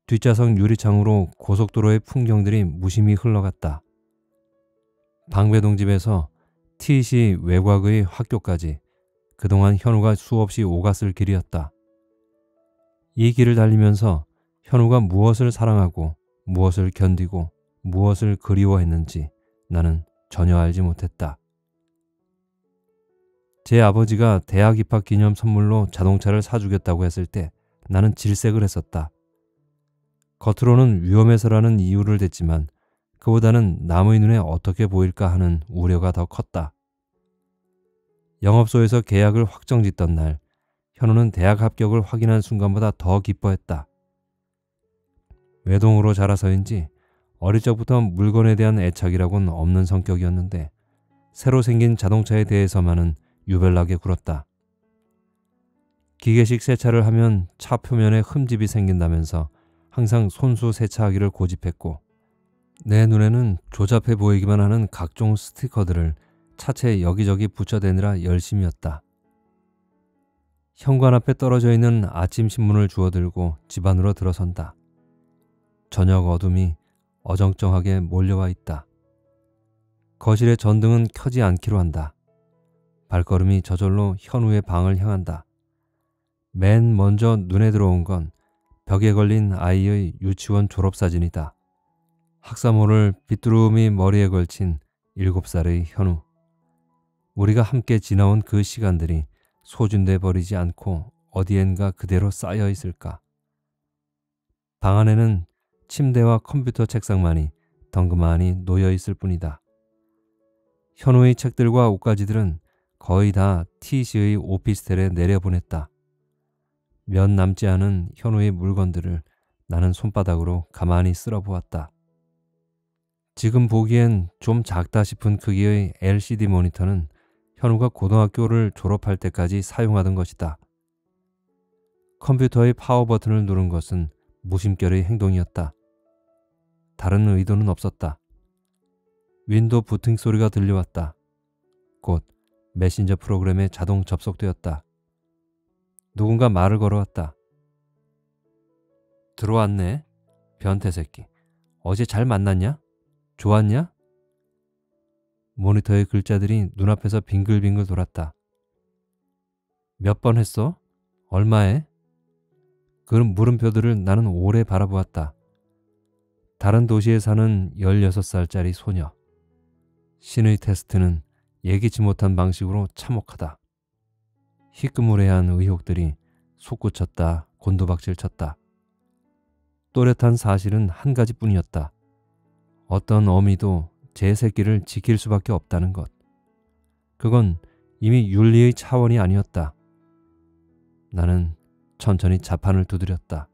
A: 뒷좌석 유리창으로 고속도로의 풍경들이 무심히 흘러갔다. 방배동 집에서 티시 외곽의 학교까지 그동안 현우가 수없이 오갔을 길이었다. 이 길을 달리면서 현우가 무엇을 사랑하고 무엇을 견디고 무엇을 그리워했는지 나는 전혀 알지 못했다. 제 아버지가 대학 입학 기념 선물로 자동차를 사주겠다고 했을 때 나는 질색을 했었다. 겉으로는 위험해서라는 이유를 댔지만 그보다는 남의 눈에 어떻게 보일까 하는 우려가 더 컸다. 영업소에서 계약을 확정 짓던 날, 현우는 대학 합격을 확인한 순간보다 더 기뻐했다. 외동으로 자라서인지 어릴 적부터 물건에 대한 애착이라고는 없는 성격이었는데 새로 생긴 자동차에 대해서만은 유별나게 굴었다. 기계식 세차를 하면 차 표면에 흠집이 생긴다면서 항상 손수 세차하기를 고집했고 내 눈에는 조잡해 보이기만 하는 각종 스티커들을 차체에 여기저기 붙여대느라 열심이었다. 현관 앞에 떨어져 있는 아침 신문을 주워들고 집 안으로 들어선다. 저녁 어둠이 어정쩡하게 몰려와 있다. 거실의 전등은 켜지 않기로 한다. 발걸음이 저절로 현우의 방을 향한다. 맨 먼저 눈에 들어온 건 벽에 걸린 아이의 유치원 졸업사진이다. 학사모를 비뚜루미 머리에 걸친 일곱 살의 현우. 우리가 함께 지나온 그 시간들이 소진돼 버리지 않고 어디엔가 그대로 쌓여 있을까? 방 안에는 침대와 컴퓨터 책상만이 덩그마니 놓여 있을 뿐이다. 현우의 책들과 옷가지들은 거의 다 티시의 오피스텔에 내려보냈다. 몇 남지 않은 현우의 물건들을 나는 손바닥으로 가만히 쓸어보았다. 지금 보기엔 좀 작다 싶은 크기의 LCD 모니터는 현우가 고등학교를 졸업할 때까지 사용하던 것이다. 컴퓨터의 파워 버튼을 누른 것은 무심결의 행동이었다. 다른 의도는 없었다. 윈도 부팅 소리가 들려왔다. 곧 메신저 프로그램에 자동 접속되었다. 누군가 말을 걸어왔다. 들어왔네. 변태 새끼. 어제 잘 만났냐? 좋았냐? 모니터의 글자들이 눈앞에서 빙글빙글 돌았다. 몇 번 했어? 얼마에? 그런 물음표들을 나는 오래 바라보았다. 다른 도시에 사는 16살짜리 소녀. 신의 테스트는 예기치 못한 방식으로 참혹하다. 희끄무레한 의혹들이 솟구쳤다 곤두박질 쳤다. 또렷한 사실은 한 가지뿐이었다. 어떤 어미도 제 새끼를 지킬 수밖에 없다는 것. 그건 이미 윤리의 차원이 아니었다. 나는 천천히 자판을 두드렸다.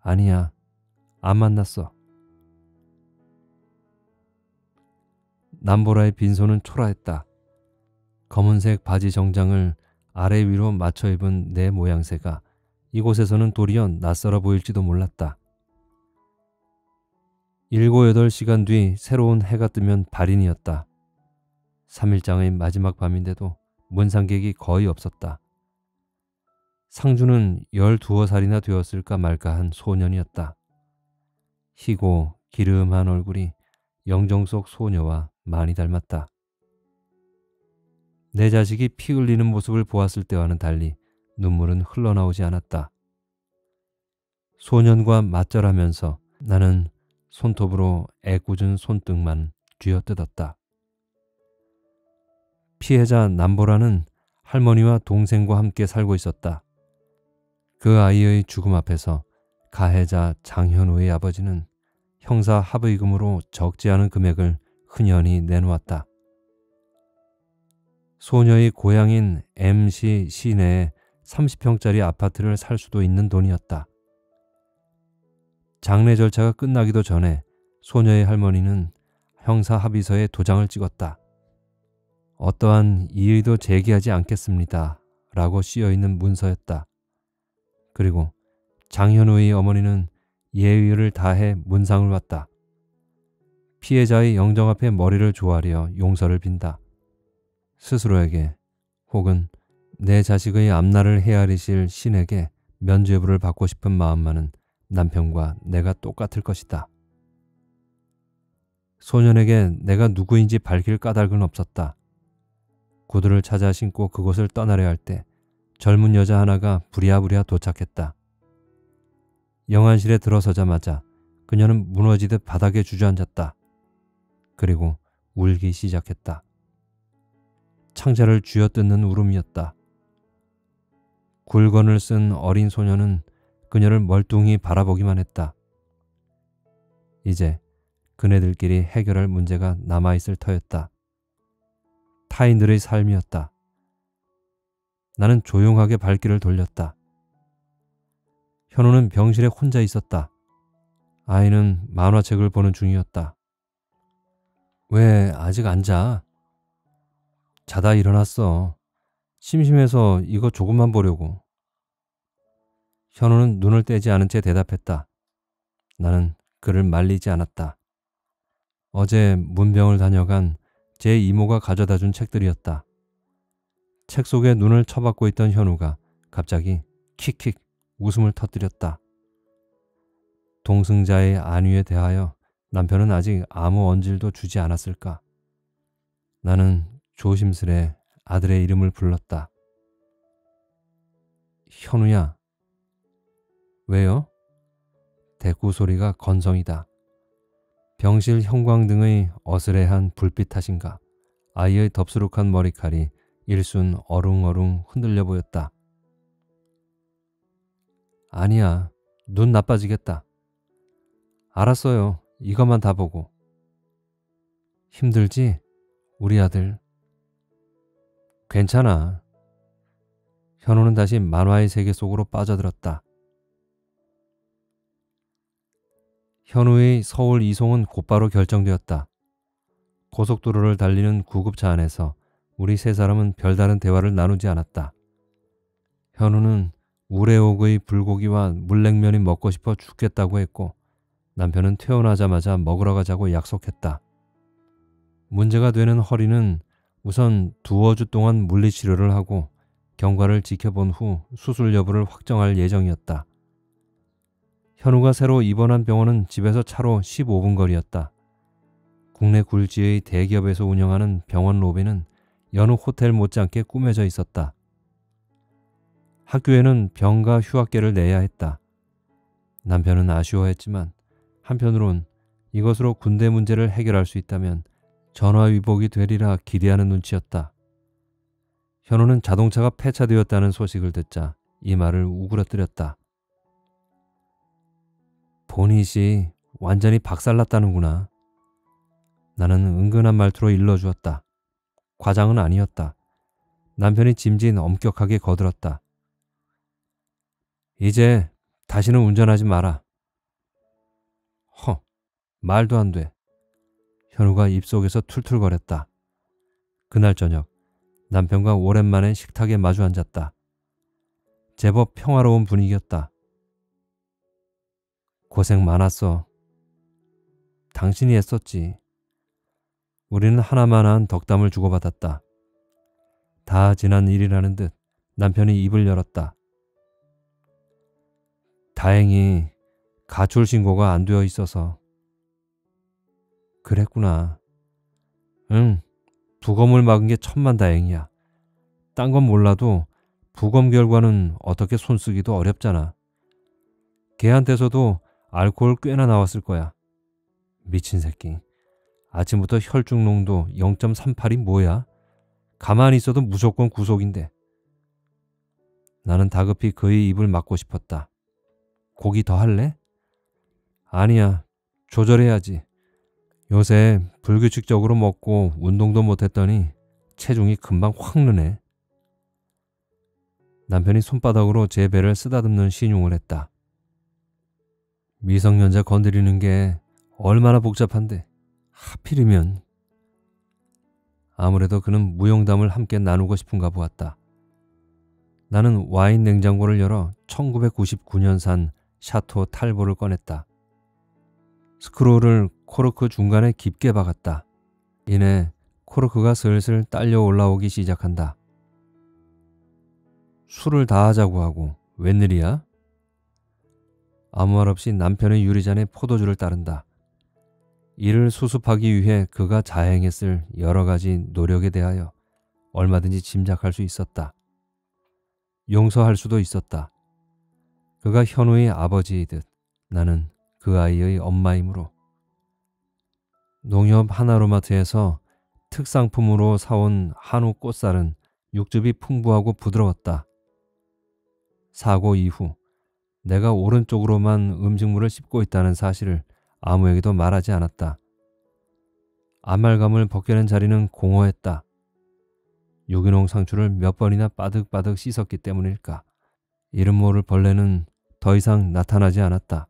A: 아니야, 안 만났어. 남보라의 빈손은 초라했다. 검은색 바지 정장을 아래 위로 맞춰 입은 내 모양새가 이곳에서는 도리어 낯설어 보일지도 몰랐다. 일곱 여덟 시간 뒤 새로운 해가 뜨면 발인이었다. 3일장의 마지막 밤인데도 문상객이 거의 없었다. 상주는 열두어 살이나 되었을까 말까 한 소년이었다. 희고 기름한 얼굴이 영정 속 소녀와 많이 닮았다. 내 자식이 피 흘리는 모습을 보았을 때와는 달리 눈물은 흘러나오지 않았다. 소년과 맞절하면서 나는 손톱으로 애꿎은 손등만 쥐어뜯었다. 피해자 남보라는 할머니와 동생과 함께 살고 있었다. 그 아이의 죽음 앞에서 가해자 장현우의 아버지는 형사 합의금으로 적지 않은 금액을 흔연히 내놓았다. 소녀의 고향인 MC 시내에 30평짜리 아파트를 살 수도 있는 돈이었다. 장례 절차가 끝나기도 전에 소녀의 할머니는 형사 합의서에 도장을 찍었다. 어떠한 이의도 제기하지 않겠습니다. 라고 씌어 있는 문서였다. 그리고 장현우의 어머니는 예의를 다해 문상을 왔다. 피해자의 영정 앞에 머리를 조아려 용서를 빈다. 스스로에게 혹은 내 자식의 앞날을 헤아리실 신에게 면죄부를 받고 싶은 마음만은 남편과 내가 똑같을 것이다. 소년에게 내가 누구인지 밝힐 까닭은 없었다. 구두를 찾아 신고 그곳을 떠나려 할 때 젊은 여자 하나가 부랴부랴 도착했다. 영안실에 들어서자마자 그녀는 무너지듯 바닥에 주저앉았다. 그리고 울기 시작했다. 창자를 쥐어뜯는 울음이었다. 굴건을 쓴 어린 소녀는 그녀를 멀뚱히 바라보기만 했다. 이제 그네들끼리 해결할 문제가 남아있을 터였다. 타인들의 삶이었다. 나는 조용하게 발길을 돌렸다. 현우는 병실에 혼자 있었다. 아이는 만화책을 보는 중이었다. 왜 아직 안 자? 자다 일어났어. 심심해서 이거 조금만 보려고. 현우는 눈을 떼지 않은 채 대답했다. 나는 그를 말리지 않았다. 어제 문병을 다녀간 제 이모가 가져다 준 책들이었다. 책 속에 눈을 쳐박고 있던 현우가 갑자기 킥킥 웃음을 터뜨렸다. 동승자의 안위에 대하여 남편은 아직 아무 언질도 주지 않았을까. 나는 조심스레 아들의 이름을 불렀다. 현우야. 왜요? 대구 소리가 건성이다. 병실 형광등의 어스레한 불빛 탓인가 아이의 덥수룩한 머리칼이 일순 어룽어룽 흔들려 보였다. 아니야. 눈 나빠지겠다. 알았어요. 이것만 다 보고. 힘들지? 우리 아들. 괜찮아. 현우는 다시 만화의 세계 속으로 빠져들었다. 현우의 서울 이송은 곧바로 결정되었다. 고속도로를 달리는 구급차 안에서 우리 세 사람은 별다른 대화를 나누지 않았다. 현우는 우레옥의 불고기와 물냉면이 먹고 싶어 죽겠다고 했고 남편은 퇴원하자마자 먹으러 가자고 약속했다. 문제가 되는 허리는 우선 두어 주 동안 물리치료를 하고 경과를 지켜본 후 수술 여부를 확정할 예정이었다. 현우가 새로 입원한 병원은 집에서 차로 15분 거리였다. 국내 굴지의 대기업에서 운영하는 병원 로비는 여느 호텔 못지않게 꾸며져 있었다. 학교에는 병가 휴학계를 내야 했다. 남편은 아쉬워했지만 한편으론 이것으로 군대 문제를 해결할 수 있다면 전화위복이 되리라 기대하는 눈치였다. 현우는 자동차가 폐차되었다는 소식을 듣자 이 말을 우그러뜨렸다. 보닛이 완전히 박살났다는구나. 나는 은근한 말투로 일러주었다. 과장은 아니었다. 남편이 짐진 엄격하게 거들었다. 이제 다시는 운전하지 마라. 허, 말도 안 돼. 현우가 입속에서 툴툴거렸다. 그날 저녁 남편과 오랜만에 식탁에 마주 앉았다. 제법 평화로운 분위기였다. 고생 많았어. 당신이 했었지. 우리는 하나만한 덕담을 주고받았다. 다 지난 일이라는 듯 남편이 입을 열었다. 다행히 가출 신고가 안 되어 있어서. 그랬구나. 응, 부검을 막은 게 천만 다행이야. 딴 건 몰라도 부검 결과는 어떻게 손쓰기도 어렵잖아. 걔한테서도 알코올 꽤나 나왔을 거야. 미친 새끼. 아침부터 혈중 농도 0.38이 뭐야? 가만히 있어도 무조건 구속인데. 나는 다급히 그의 입을 막고 싶었다. 고기 더 할래? 아니야. 조절해야지. 요새 불규칙적으로 먹고 운동도 못했더니 체중이 금방 확 느네. 남편이 손바닥으로 제 배를 쓰다듬는 신용을 했다. 미성년자 건드리는 게 얼마나 복잡한데 하필이면 아무래도 그는 무용담을 함께 나누고 싶은가 보았다. 나는 와인 냉장고를 열어 1999년산 샤토 탈보를 꺼냈다. 스크롤을 코르크 중간에 깊게 박았다. 이내 코르크가 슬슬 딸려 올라오기 시작한다. 술을 다 하자고 하고 웬일이야? 아무 말 없이 남편의 유리잔에 포도주를 따른다. 이를 수습하기 위해 그가 자행했을 여러 가지 노력에 대하여 얼마든지 짐작할 수 있었다. 용서할 수도 있었다. 그가 현우의 아버지이듯 나는 그 아이의 엄마이므로 농협 하나로마트에서 특상품으로 사온 한우 꽃살은 육즙이 풍부하고 부드러웠다. 사고 이후 내가 오른쪽으로만 음식물을 씹고 있다는 사실을 아무에게도 말하지 않았다. 아말감을 벗겨낸 자리는 공허했다. 유기농 상추를 몇 번이나 빠득빠득 씻었기 때문일까. 이름 모를 벌레는 더 이상 나타나지 않았다.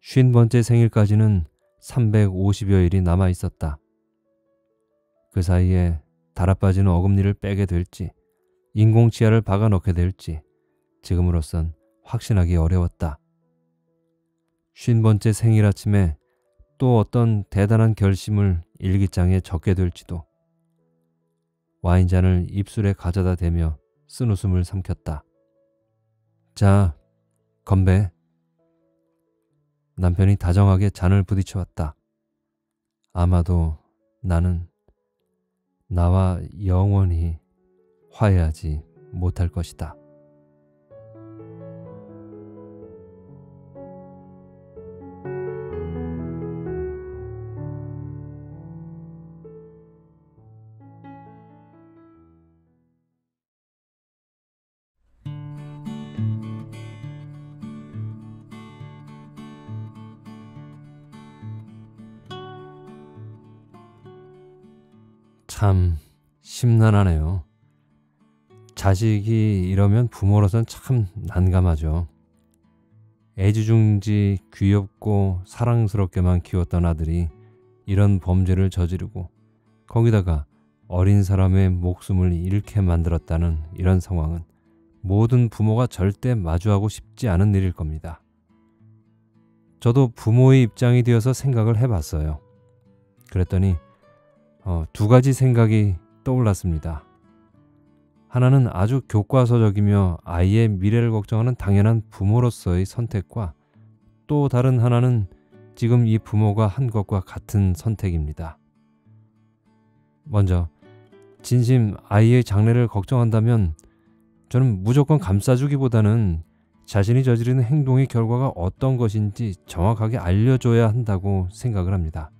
A: 쉰 번째 생일까지는 350여일이 남아 있었다. 그 사이에 달아빠진 어금니를 빼게 될지 인공치아를 박아 넣게 될지 지금으로선 확신하기 어려웠다. 쉰 번째 생일 아침에 또 어떤 대단한 결심을 일기장에 적게 될지도 와인잔을 입술에 가져다 대며 쓴 웃음을 삼켰다. 자, 건배. 남편이 다정하게 잔을 부딪혀왔다. 아마도 나는 나와 영원히 화해하지 못할 것이다. 참 심란하네요. 자식이 이러면 부모로선 참 난감하죠. 애지중지 귀엽고 사랑스럽게만 키웠던 아들이 이런 범죄를 저지르고 거기다가 어린 사람의 목숨을 잃게 만들었다는 이런 상황은 모든 부모가 절대 마주하고 싶지 않은 일일 겁니다. 저도 부모의 입장이 되어서 생각을 해봤어요. 그랬더니 어, 두 가지 생각이 떠올랐습니다. 하나는 아주 교과서적이며 아이의 미래를 걱정하는 당연한 부모로서의 선택과 또 다른 하나는 지금 이 부모가 한 것과 같은 선택입니다. 먼저 진심 아이의 장래를 걱정한다면 저는 무조건 감싸주기보다는 자신이 저지르는 행동의 결과가 어떤 것인지 정확하게 알려줘야 한다고 생각을 합니다.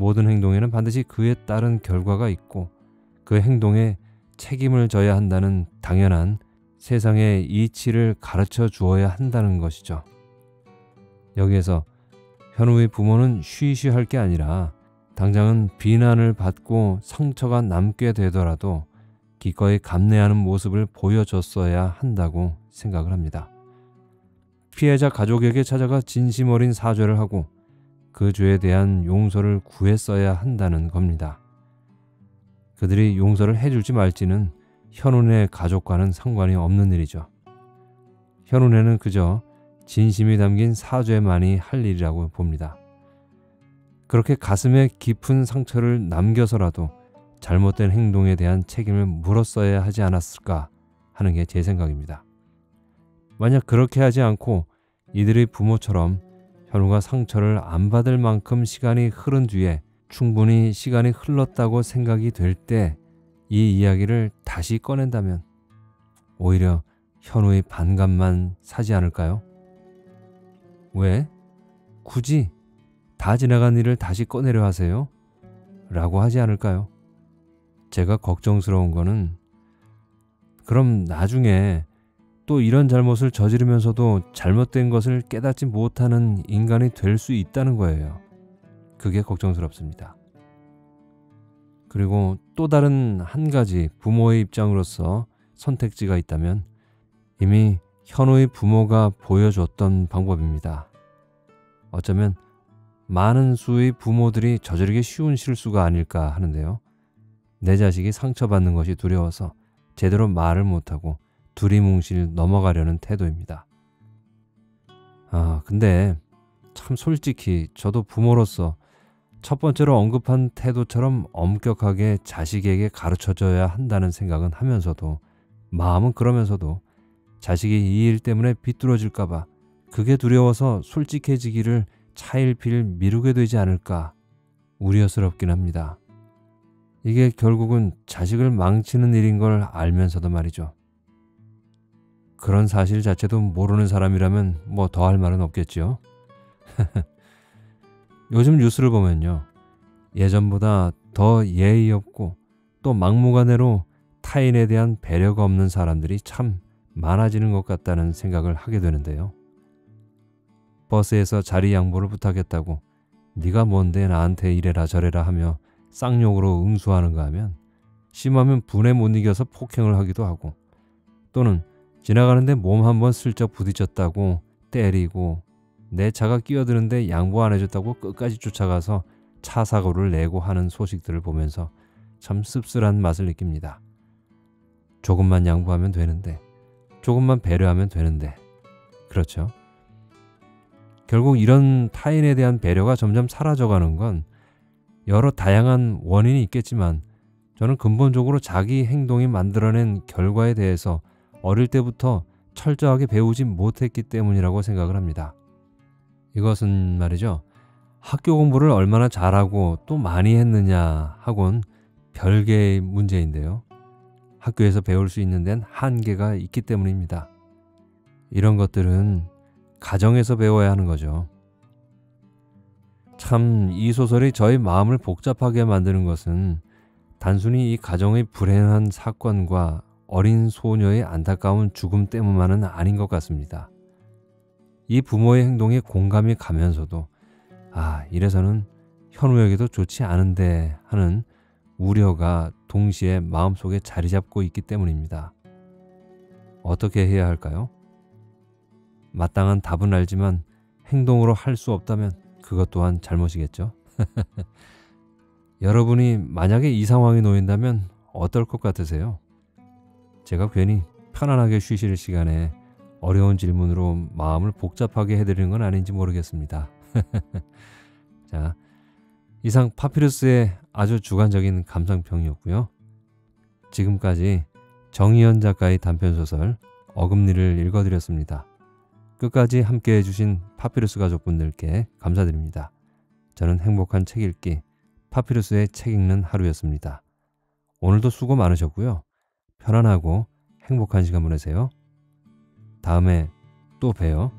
A: 모든 행동에는 반드시 그에 따른 결과가 있고 그 행동에 책임을 져야 한다는 당연한 세상의 이치를 가르쳐 주어야 한다는 것이죠. 여기에서 현우의 부모는 쉬쉬 할 게 아니라 당장은 비난을 받고 상처가 남게 되더라도 기꺼이 감내하는 모습을 보여줬어야 한다고 생각을 합니다. 피해자 가족에게 찾아가 진심 어린 사죄를 하고 그 죄에 대한 용서를 구했어야 한다는 겁니다. 그들이 용서를 해줄지 말지는 현운의 가족과는 상관이 없는 일이죠. 현운에는 그저 진심이 담긴 사죄만이 할 일이라고 봅니다. 그렇게 가슴에 깊은 상처를 남겨서라도 잘못된 행동에 대한 책임을 물었어야 하지 않았을까 하는 게 제 생각입니다. 만약 그렇게 하지 않고 이들의 부모처럼 현우가 상처를 안 받을 만큼 시간이 흐른 뒤에 충분히 시간이 흘렀다고 생각이 될 때 이 이야기를 다시 꺼낸다면 오히려 현우의 반감만 사지 않을까요? 왜? 굳이 다 지나간 일을 다시 꺼내려 하세요? 라고 하지 않을까요? 제가 걱정스러운 거는 그럼 나중에 또 이런 잘못을 저지르면서도 잘못된 것을 깨닫지 못하는 인간이 될 수 있다는 거예요. 그게 걱정스럽습니다. 그리고 또 다른 한 가지 부모의 입장으로서 선택지가 있다면 이미 현우의 부모가 보여줬던 방법입니다. 어쩌면 많은 수의 부모들이 저지르기 쉬운 실수가 아닐까 하는데요. 내 자식이 상처받는 것이 두려워서 제대로 말을 못하고 두리뭉실 넘어가려는 태도입니다. 아, 근데 참 솔직히 저도 부모로서 첫 번째로 언급한 태도처럼 엄격하게 자식에게 가르쳐 줘야 한다는 생각은 하면서도 마음은 그러면서도 자식이 이 일 때문에 비뚤어질까봐 그게 두려워서 솔직해지기를 차일피일 미루게 되지 않을까 우려스럽긴 합니다. 이게 결국은 자식을 망치는 일인 걸 알면서도 말이죠. 그런 사실 자체도 모르는 사람이라면 뭐 더 할 말은 없겠죠. 요즘 뉴스를 보면요. 예전보다 더 예의 없고 또 막무가내로 타인에 대한 배려가 없는 사람들이 참 많아지는 것 같다는 생각을 하게 되는데요. 버스에서 자리 양보를 부탁했다고 네가 뭔데 나한테 이래라 저래라 하며 쌍욕으로 응수하는가 하면 심하면 분에 못 이겨서 폭행을 하기도 하고 또는 지나가는데 몸 한번 슬쩍 부딪혔다고 때리고 내 차가 끼어드는데 양보 안 해줬다고 끝까지 쫓아가서 차 사고를 내고 하는 소식들을 보면서 참 씁쓸한 맛을 느낍니다. 조금만 양보하면 되는데 조금만 배려하면 되는데 그렇죠. 결국 이런 타인에 대한 배려가 점점 사라져가는 건 여러 다양한 원인이 있겠지만 저는 근본적으로 자기 행동이 만들어낸 결과에 대해서 어릴 때부터 철저하게 배우지 못했기 때문이라고 생각을 합니다. 이것은 말이죠. 학교 공부를 얼마나 잘하고 또 많이 했느냐 하곤 별개의 문제인데요. 학교에서 배울 수 있는 데는 한계가 있기 때문입니다. 이런 것들은 가정에서 배워야 하는 거죠. 참, 이 소설이 저의 마음을 복잡하게 만드는 것은 단순히 이 가정의 불행한 사건과 어린 소녀의 안타까운 죽음 때문만은 아닌 것 같습니다. 이 부모의 행동에 공감이 가면서도 아, 이래서는 현우에게도 좋지 않은데 하는 우려가 동시에 마음속에 자리 잡고 있기 때문입니다. 어떻게 해야 할까요? 마땅한 답은 알지만 행동으로 할 수 없다면 그것 또한 잘못이겠죠. 여러분이 만약에 이 상황에 놓인다면 어떨 것 같으세요? 제가 괜히 편안하게 쉬실 시간에 어려운 질문으로 마음을 복잡하게 해드리는 건 아닌지 모르겠습니다. 자, 이상 파피루스의 아주 주관적인 감상평이었고요. 지금까지 정희연 작가의 단편소설 어금니를 읽어드렸습니다. 끝까지 함께 해주신 파피루스 가족분들께 감사드립니다. 저는 행복한 책 읽기 파피루스의 책 읽는 하루였습니다. 오늘도 수고 많으셨고요. 편안하고 행복한 시간 보내세요. 다음에 또 봬요.